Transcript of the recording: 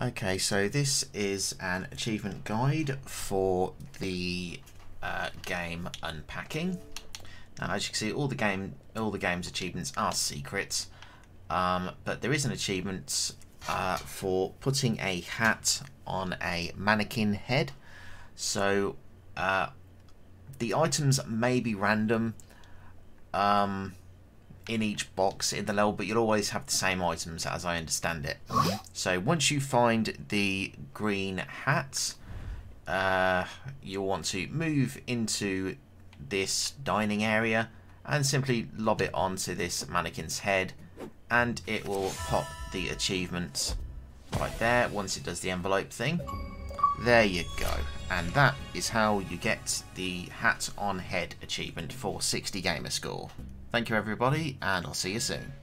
Okay, so this is an achievement guide for the uh, game Unpacking. Now, as you can see, all the game, all the game's achievements are secrets, um, but there is an achievement uh, for putting a hat on a mannequin head. So uh, the items may be random. Um, in each box in the level, but you'll always have the same items as I understand it. So once you find the green hats, uh, you'll want to move into this dining area and simply lob it onto this mannequin's head and it will pop the achievement right there once it does the envelope thing. There you go. And that is how you get the hat on head achievement for 60 gamer score. Thank you everybody, and I'll see you soon.